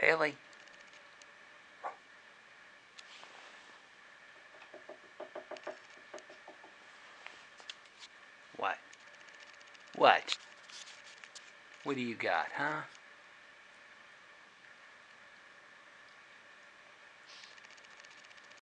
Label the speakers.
Speaker 1: Bailey? What? What? What do you got, huh?